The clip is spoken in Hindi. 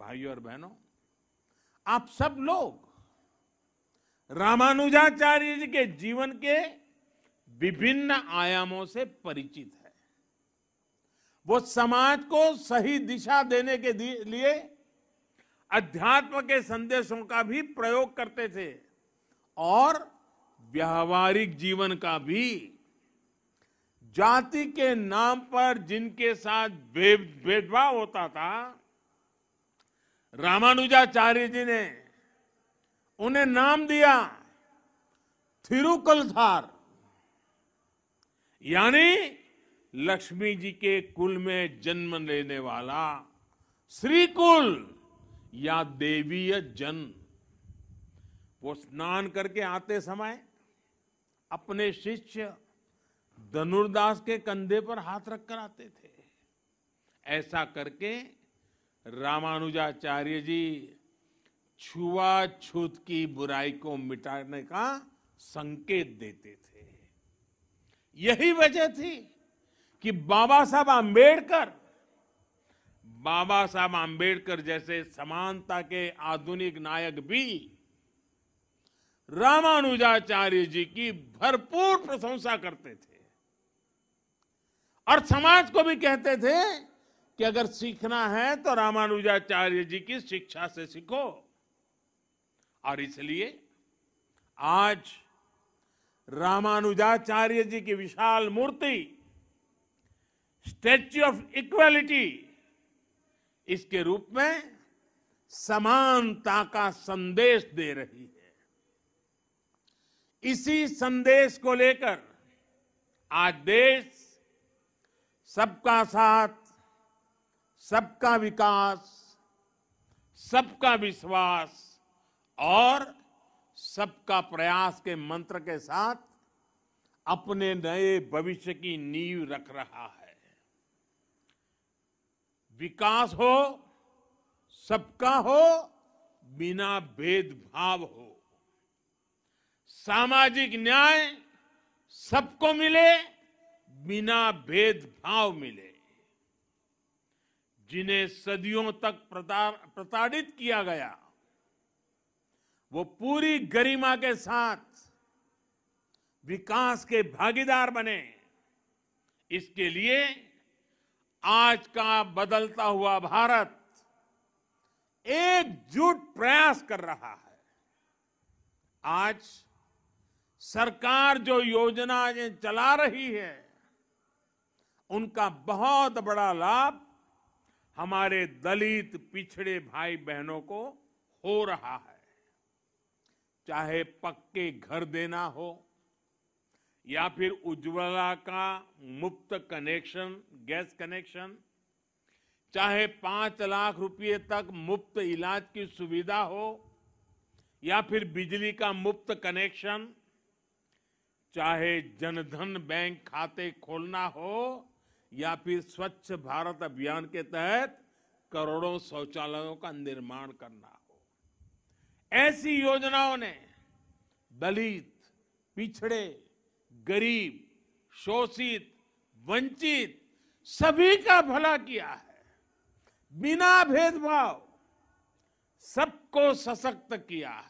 भाइयों और बहनों, आप सब लोग रामानुजाचार्य जी के जीवन के विभिन्न आयामों से परिचित है। वो समाज को सही दिशा देने के लिए अध्यात्म के संदेशों का भी प्रयोग करते थे और व्यावहारिक जीवन का भी। जाति के नाम पर जिनके साथ भेदभाव होता था रामानुजाचार्य जी ने उन्हें नाम दिया थिरुकलधार। यानी लक्ष्मी जी के कुल में जन्म लेने वाला श्री कुल या देवीय जन। वो स्नान करके आते समय अपने शिष्य धनुर्दास के कंधे पर हाथ रखकर आते थे। ऐसा करके रामानुजाचार्य जी छुआछूत की बुराई को मिटाने का संकेत देते थे। यही वजह थी कि बाबा साहब आम्बेडकर बाबा साहब आम्बेडकर जैसे समानता के आधुनिक नायक भी रामानुजाचार्य जी की भरपूर प्रशंसा करते थे। और समाज को भी कहते थे कि अगर सीखना है तो रामानुजाचार्य जी की शिक्षा से सीखो। और इसलिए आज रामानुजाचार्य जी की विशाल मूर्ति स्टैच्यू ऑफ़ इक्वालिटी इसके रूप में समानता का संदेश दे रही है। इसी संदेश को लेकर आज देश सबका साथ सबका विकास, सबका विश्वास और सबका प्रयास के मंत्र के साथ अपने नए भविष्य की नींव रख रहा है। विकास हो, सबका हो, बिना भेदभाव हो। सामाजिक न्याय सबको मिले, बिना भेदभाव मिले। जिन्हें सदियों तक प्रताड़ित किया गया, वो पूरी गरिमा के साथ विकास के भागीदार बने। इसके लिए आज का बदलता हुआ भारत एकजुट प्रयास कर रहा है। आज सरकार जो योजना चला रही है, उनका बहुत बड़ा लाभ हमारे दलित पिछड़े भाई बहनों को हो रहा है। चाहे पक्के घर देना हो या फिर उज्ज्वला का मुफ़्त कनेक्शन, गैस कनेक्शन, चाहे पाँच लाख रुपए तक मुफ़्त इलाज की सुविधा हो या फिर बिजली का मुफ़्त कनेक्शन, चाहे जनधन बैंक खाते खोलना हो या फिर स्वच्छ भारत अभियान के तहत करोड़ों शौचालयों का निर्माण करना हो। ऐसी योजनाओं ने दलित, पिछड़े, गरीब, शोषित, वंचित सभी का भला किया है। बिना भेदभाव सबको सशक्त किया है।